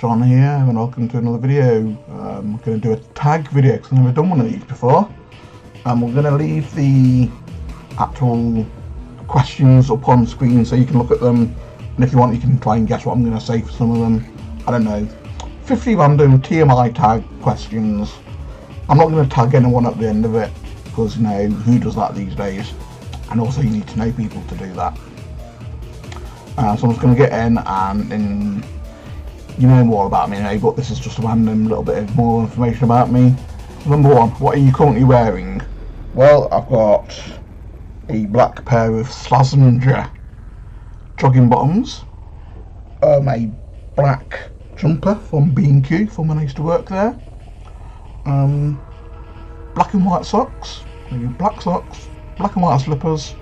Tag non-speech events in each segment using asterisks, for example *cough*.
John here, and welcome to another video. We're going to do a tag video because I've never done one of these before. And we're going to leave the actual questions up on screen so you can look at them. And if you want, you can try and guess what I'm going to say for some of them. I don't know. 50 random TMI tag questions. I'm not going to tag anyone at the end of it because, you know, who does that these days? And also, you need to know people to do that. Uh, so I'm just going to get in and you know more about me now, but this is just a random little bit of more information about me. Number one, what are you currently wearing? Well, I've got a black pair of Slazenger jogging bottoms, um, a black jumper from B&Q from when I used to work there, um, black and white socks, black socks, black and white slippers,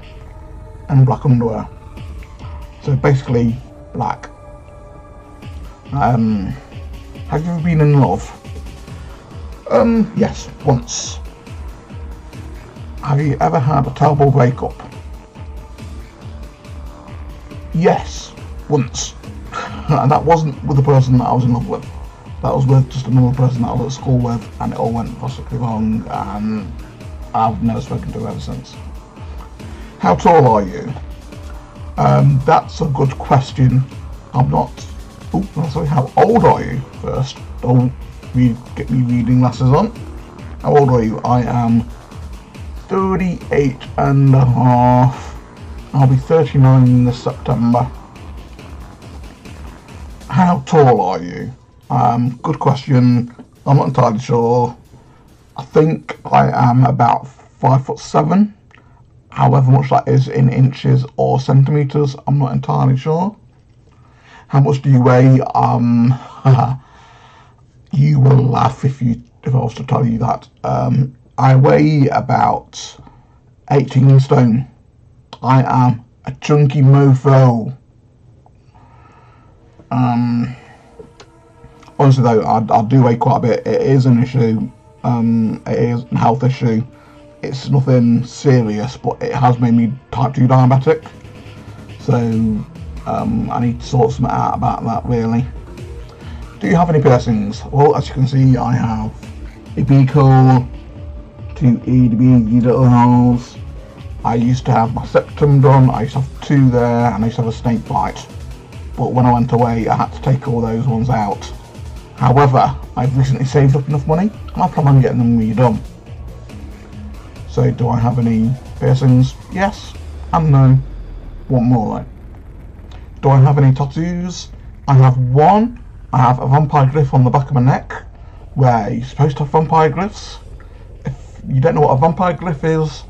and black underwear. So basically, black. Um, have you been in love? Um, yes, once. Have you ever had a terrible breakup? Yes, once. *laughs* and that wasn't with the person that I was in love with. That was with just another person that I was at school with, and it all went drastically wrong, and I've never spoken to her ever since. How tall are you? Um, that's a good question. I'm not. Oh, sorry. How old are you? First, don't read, get me reading glasses on. How old are you? I am 38 and a half. I'll be 39 this September. How tall are you? Um, good question. I'm not entirely sure. I think I am about five foot seven however much that is in inches or centimeters, I'm not entirely sure. How much do you weigh? Um, *laughs* you will laugh if you if I was to tell you that. Um, I weigh about 18 stone. I am a chunky mofo. Um, honestly though, I, I do weigh quite a bit. It is an issue. Um, it is a health issue it's nothing serious, but it has made me type 2 diabetic. So um, I need to sort something out about that really. Do you have any piercings? Well, as you can see, I have a beagle, two little holes. I used to have my septum done, I used to have two there, and I used to have a snake bite. But when I went away, I had to take all those ones out. However, I've recently saved up enough money, and I plan on getting them redone. So do I have any piercings? Yes and no. One more though. Do I have any tattoos? I have one. I have a vampire glyph on the back of my neck where you're supposed to have vampire glyphs. If you don't know what a vampire glyph is,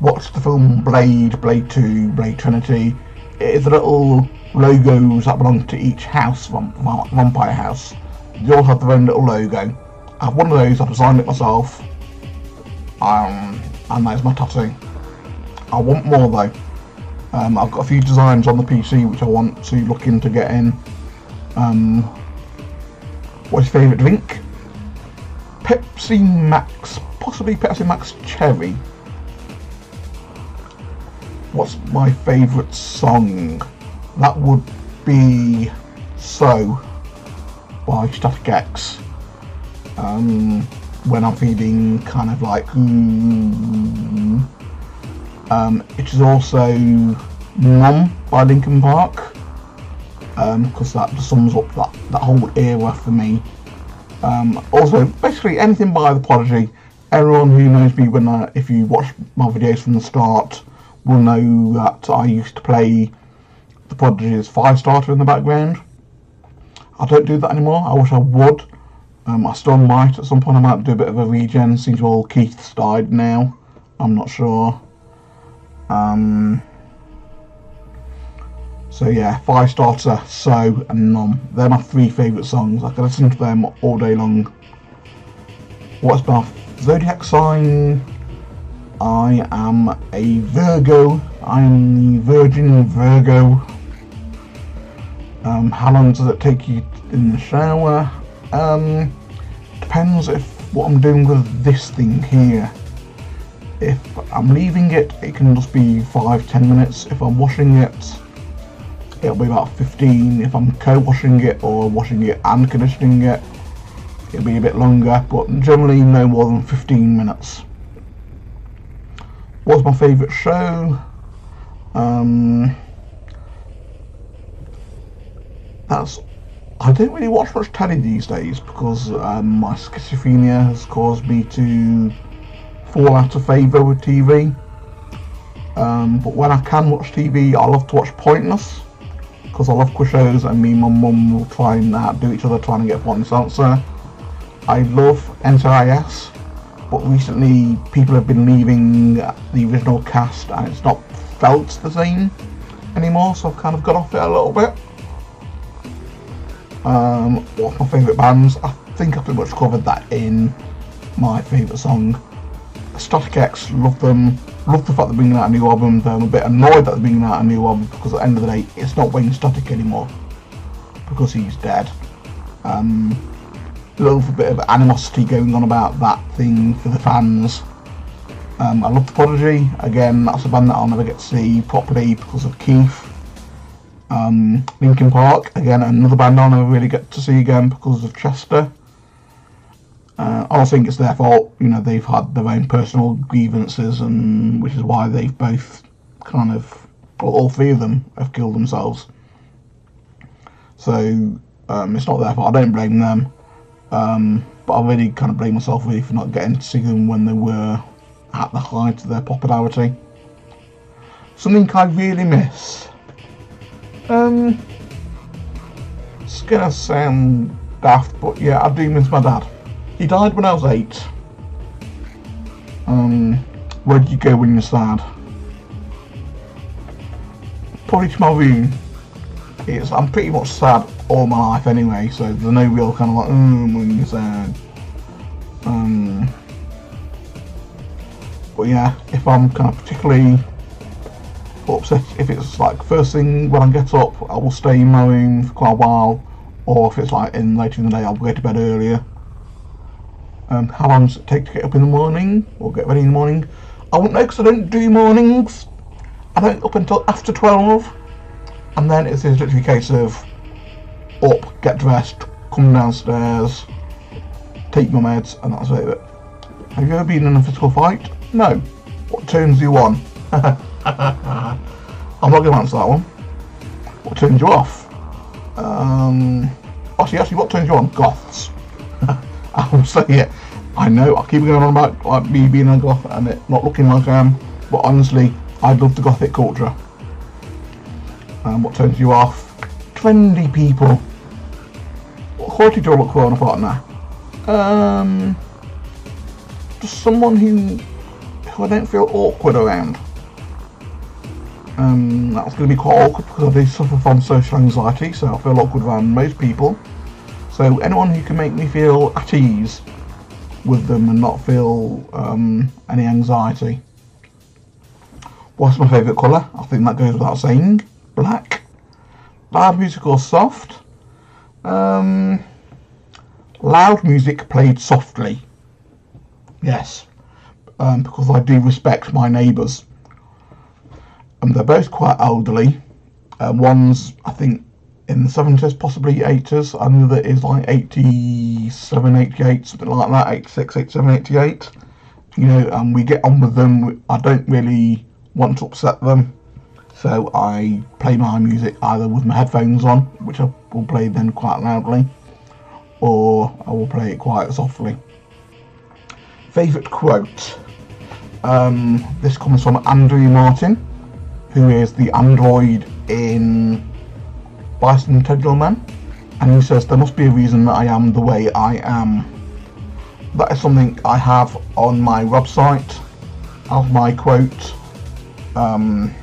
watch the film Blade, Blade 2, Blade Trinity. It is the little logos that belong to each house, vampire house. They all have their own little logo. I have one of those, I've designed it myself. Um, and that is my tattoo. I want more though. Um, I've got a few designs on the PC which I want to look into getting. Um, what's your favourite drink? Pepsi Max, possibly Pepsi Max Cherry. What's my favourite song? That would be So by Static X. Um, when I'm feeling kind of like mm. Um, it is also Numb by Linkin Park because um, that sums up that, that whole era for me. Um, also, basically anything by The Prodigy. Everyone who knows me when I, if you watch my videos from the start will know that I used to play The Prodigy's Firestarter in the background. I don't do that anymore. I wish I would. Um, I still might at some point. I might do a bit of a regen since all Keith's died now. I'm not sure. Um, so yeah, Firestarter, So and Numb. They're my three favourite songs. I can listen to them all day long. What's my zodiac sign? I am a Virgo. I am the Virgin Virgo. Um, how long does it take you in the shower? Um, depends if what I'm doing with this thing here. If I'm leaving it, it can just be 5-10 minutes. If I'm washing it, it'll be about 15 if I'm co-washing it or washing it and conditioning it it'll be a bit longer but generally no more than 15 minutes. What's my favourite show? Um, that's I don't really watch much telly these days because um, my schizophrenia has caused me to fall out of favour with TV. Um, but when I can watch TV, I love to watch Pointless because I love quiz shows and me and my mum will try and outdo each other trying to get Pointless answer. I love NCIS, but recently people have been leaving the original cast and it's not felt the same anymore, so I've kind of got off it a little bit. Um, what's my favourite bands? I think I pretty much covered that in my favourite song. Static X, love them. Love the fact they're bringing out a new album. I'm a bit annoyed that they're bringing out a new album because at the end of the day, it's not Wayne Static anymore because he's dead. Um, a little bit of animosity going on about that thing for the fans. Um, I love the Prodigy. Again, that's a band that I'll never get to see properly because of Keith. Um, Linkin Park, again, another band I'll never really get to see again because of Chester. Uh, I think it's their fault. You know, they've had their own personal grievances, and which is why they've both kind of, well, all three of them have killed themselves. So um, it's not their fault. I don't blame them, um, but I really kind of blame myself really for not getting to see them when they were at the height of their popularity. Something I really miss. Um, it's gonna sound daft, but yeah, I do miss my dad. He died when I was eight. Um, where do you go when you're sad? Probably to my room. It's, I'm pretty much sad all my life anyway, so there's no real kind of like, mm, when you're sad. Um, but yeah, if I'm kind of particularly upset, if it's like first thing when I get up, I will stay in my room for quite a while, or if it's like in later in the day, I'll go to bed earlier. Um, how long does it take to get up in the morning or get ready in the morning? I won't know because I don't do mornings. I don't up until after 12. And then it's literally a case of up, get dressed, come downstairs, take your meds, and that's it. Have you ever been in a physical fight? No. What turns you on? *laughs* I'm not going to answer that one. What turns you off? Um, actually, actually, what turns you on? Goths. I will say it. I know, I keep going on about like me being a goth and it not looking like I am, but honestly, I love the gothic culture. Um, what turns you off? Trendy people. What do I look for on a partner? Um, just someone who, who I don't feel awkward around. Um, that's going to be quite awkward because I do suffer from social anxiety, so I feel awkward around most people. So anyone who can make me feel at ease with them and not feel um, any anxiety. What's my favourite colour? I think that goes without saying. Black. Loud music or soft? Um, loud music played softly. Yes. Um, because I do respect my neighbours. And they're both quite elderly. Uh, one's, I think, in the 70s, possibly 80s. I know that is like 87, 88, something like that, 86, 87, 88. You know, and we get on with them. I don't really want to upset them. So I play my music either with my headphones on, which I will play then quite loudly, or I will play it quite softly. Favourite quote. Um, this comes from Andrew Martin, who is the android in Bicentennial Man, and he says there must be a reason that I am the way I am. That is something I have on my website as my quote. Um,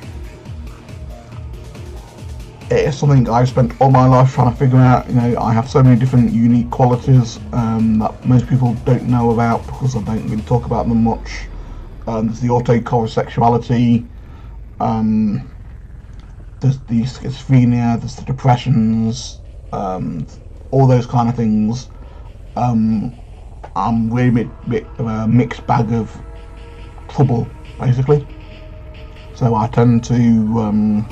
it is something I've spent all my life trying to figure out. You know, I have so many different unique qualities um, that most people don't know about because I don't really talk about them much. Um, there's the autochorissexuality. Um, there's the schizophrenia, there's the depressions, um, all those kind of things. Um, I'm really bit, of a mixed bag of trouble, basically. So I tend to um,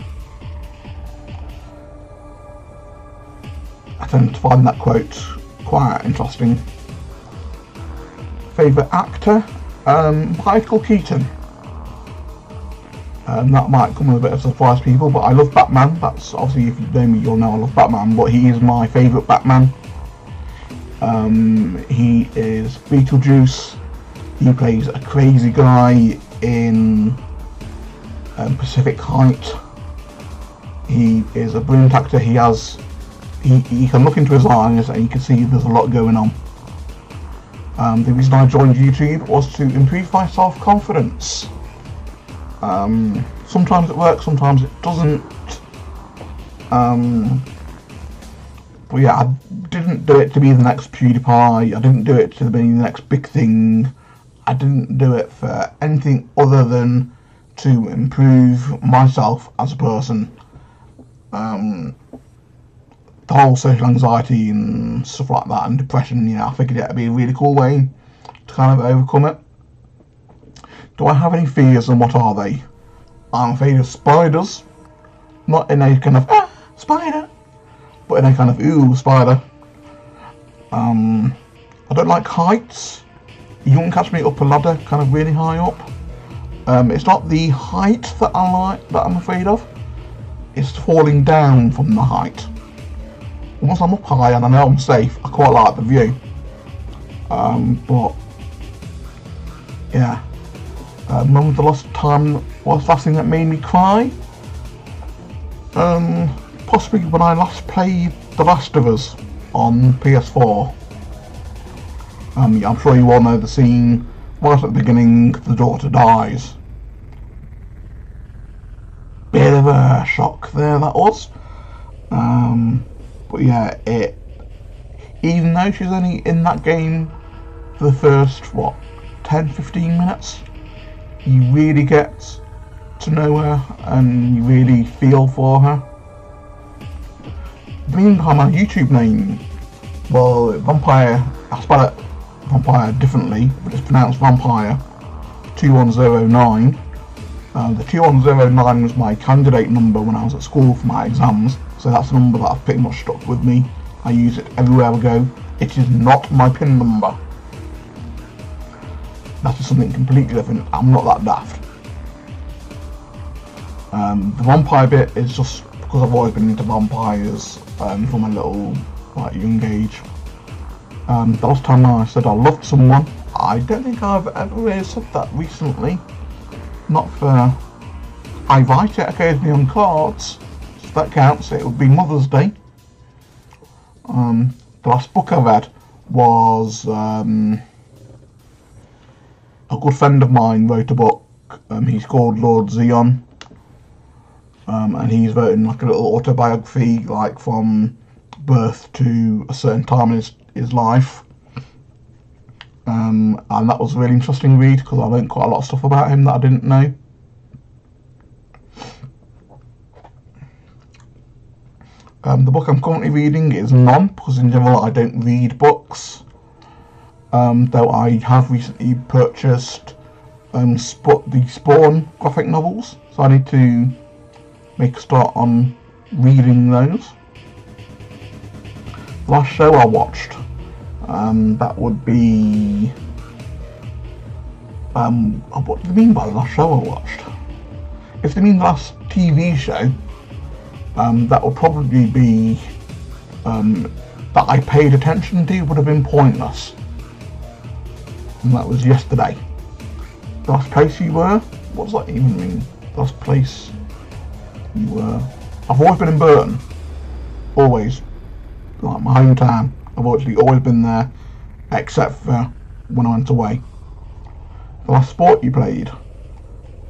tend to find that quote quite interesting. Favourite actor? Um, Michael Keaton. Um, that might come as a bit of a surprise to people, but I love Batman. That's obviously, if you know me, you'll know I love Batman, but he is my favourite Batman. Um, he is Beetlejuice. He plays a crazy guy in um, Pacific Height. He is a brilliant actor. He has, he, he can look into his eyes and you can see there's a lot going on. Um, the reason I joined YouTube was to improve my self-confidence. Um, sometimes it works, sometimes it doesn't. Um, but yeah, I didn't do it to be the next PewDiePie. I didn't do it to be the next big thing. I didn't do it for anything other than to improve myself as a person. Um, the whole social anxiety and stuff like that and depression, you know, I figured it'd be a really cool way to kind of overcome it. Do I have any fears and what are they? I'm afraid of spiders. Not in a kind of, ah, spider, but in a kind of, ooh, spider. Um, I don't like heights. You can catch me up a ladder, kind of really high up. Um, it's not the height that I like, that I'm afraid of. It's falling down from the height. Once I'm up high and I know I'm safe, I quite like the view. Um, but yeah. Was the last time? What's the last thing that made me cry? Um, possibly when I last played The Last of Us on PS4. Um, yeah, I'm sure you all know the scene right at the beginning. The daughter dies. Bit of a shock there that was. Um, but yeah, it. Even though she's only in that game for the first what 10 15 minutes you really get to know her and you really feel for her. Behind my YouTube name, well, Vampire, I spell it Vampire differently, but it's pronounced Vampire 2109. Uh, the 2109 was my candidate number when I was at school for my exams, so that's a number that I've pretty much stuck with me. I use it everywhere I go. It is not my PIN number. That is something completely different. I'm not that daft. Um, the vampire bit is just because I've always been into vampires um, from a little like young age. Um, the last time I said I loved someone, I don't think I've ever really said that recently. Not for. I write it occasionally on cards, so that counts. It would be Mother's Day. Um, the last book I read was um, a good friend of mine wrote a book. Um, he's called Lord Zeon, um, and he's written like a little autobiography, like from birth to a certain time in his, his life. Um, and that was a really interesting read because I learned quite a lot of stuff about him that I didn't know. Um, the book I'm currently reading is None because in general I don't read books um, though I have recently purchased um, Sp- the Spawn graphic novels, so I need to make a start on reading those. Last show I watched, um, that would be. Um, what do you mean by the last show I watched? If they mean last TV show, um, that would probably be um, that I paid attention to would have been pointless and that was yesterday. Last place you were? What does that even mean? Last place you were? I've always been in Burton. Always. Like my hometown. I've actually always been there, except for when I went away. The last sport you played?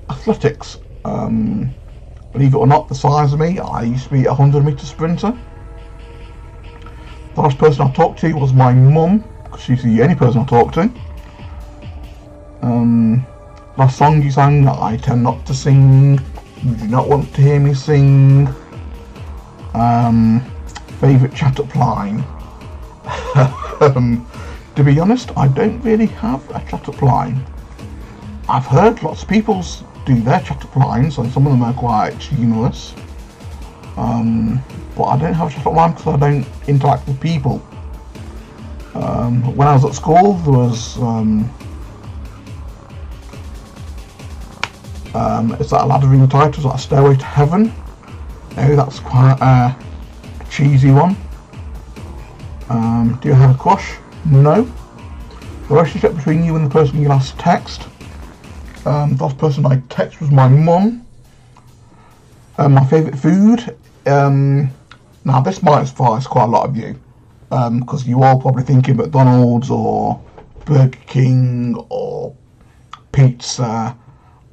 Athletics. Um, believe it or not, the size of me, I used to be a 100 metre sprinter. The last person I talked to was my mum, because she's the only person I talked to. Um, last song you sang, I tend not to sing. You do not want to hear me sing. Um, favourite chat up line. um, to be honest, I don't really have a chat up line. I've heard lots of people do their chat up lines, and some of them are quite humorous. Um, but I don't have a chat line because I don't interact with people. Um, when I was at school, there was um, um, it's that Lord of the Rings title, like Stairway to Heaven. Oh, that's quite a cheesy one. Um, do you have a crush? No. The relationship between you and the person you last text. Um, the last person I text was my mum. Um, my favourite food. Um, now this might surprise quite a lot of you, because you all probably thinking McDonald's or Burger King or pizza,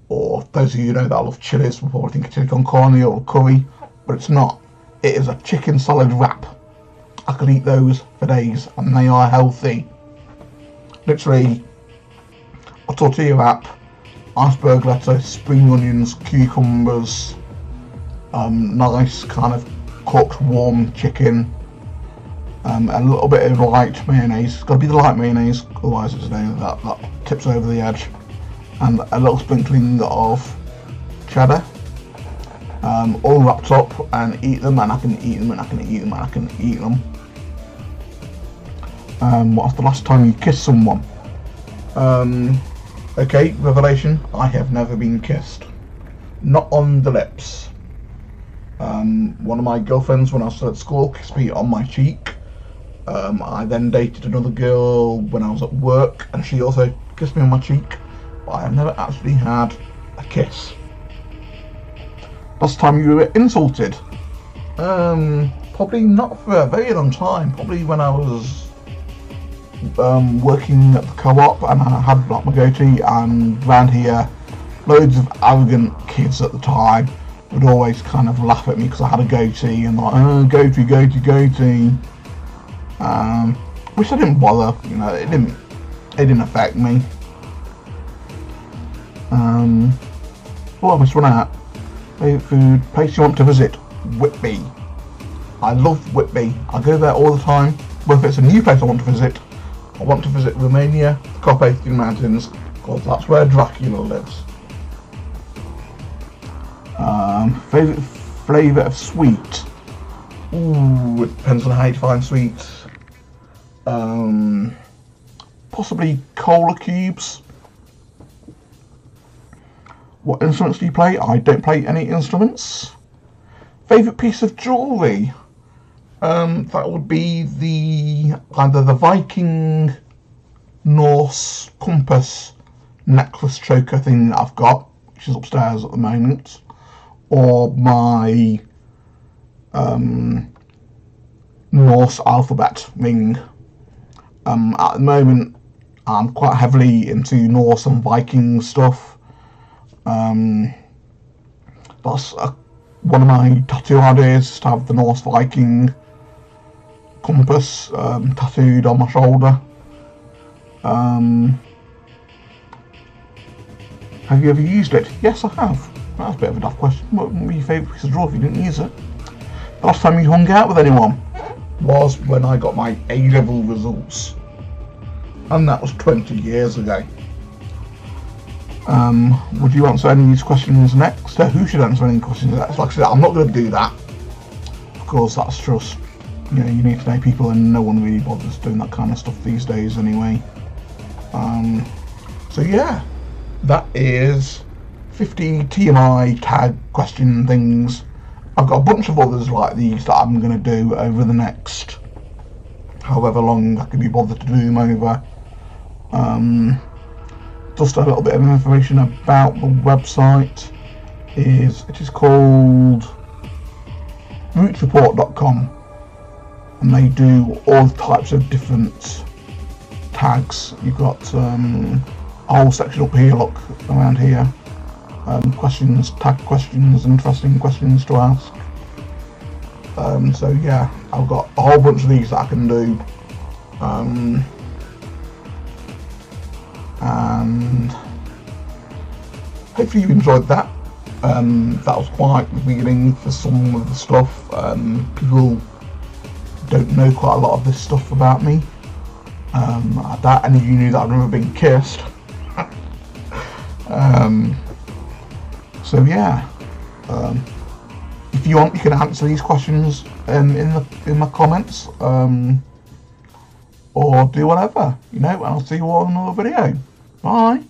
or those of you know that I love chilies will probably think of chili con carne or curry, but it's not. It is a chicken salad wrap. I could eat those for days, and they are healthy. Literally, a tortilla wrap, iceberg lettuce, spring onions, cucumbers, um, nice kind of cooked warm chicken, um, a little bit of light mayonnaise. It's got to be the light mayonnaise, otherwise it's no, that, that tips over the edge. And a little sprinkling of cheddar. Um, all wrapped up and eat them and I can eat them and I can eat them and I can eat them. Um, what's the last time you kissed someone? Um, okay, revelation, I have never been kissed. Not on the lips. Um, one of my girlfriends when I was at school kissed me on my cheek. Um, I then dated another girl when I was at work and she also kissed me on my cheek. But I have never actually had a kiss. Last time you were insulted? Um, probably not for a very long time. Probably when I was um, working at the co-op and I had like my goatee and around here loads of arrogant kids at the time would always kind of laugh at me because I had a goatee and like, oh, goatee, goatee, goatee. Um, which I didn't bother, you know, it didn't, it didn't affect me. Um, oh, I just run out. Favorite food, place you want to visit, Whitby. I love Whitby. I go there all the time. If it's a new place I want to visit, I want to visit Romania, the Carpathian Mountains, because that's where Dracula lives. Um, favorite flavour of sweet. Ooh, it depends on how you define sweet. Um, possibly cola cubes. What instruments do you play? I don't play any instruments. Favorite piece of jewellery? Um, that would be the either the Viking Norse compass necklace choker thing that I've got, which is upstairs at the moment or my um, Norse alphabet ring. Um, at the moment, I'm quite heavily into Norse and Viking stuff. Um, that's a, one of my tattoo ideas to have the Norse Viking compass um, tattooed on my shoulder. Um, have you ever used it? Yes, I have. That's a bit of a daft question. What would be your favourite piece of draw if you didn't use it? Last time you hung out with anyone was when I got my A-level results. And that was 20 years ago. Um, would you answer any of these questions next? Uh, who should answer any questions next? Like I said, I'm not going to do that. Of course, that's just, you know, you need to know people and no one really bothers doing that kind of stuff these days anyway. Um, so yeah, that is 50 TMI tag question things. I've got a bunch of others like these that I'm going to do over the next however long I can be bothered to do them over. Um, just a little bit of information about the website is it is called rootsreport.com and they do all types of different tags. You've got um, a whole section up here, look around here um, questions, tag questions, interesting questions to ask. Um, so yeah, I've got a whole bunch of these that I can do. And hopefully you enjoyed that. Um, that was quite revealing for some of the stuff. Um, people don't know quite a lot of this stuff about me. Um, I doubt any of you knew that I've never been kissed. um, so yeah, um, if you want, you can answer these questions um, in the in the comments, um, or do whatever, you know. And I'll see you all in another video. Bye.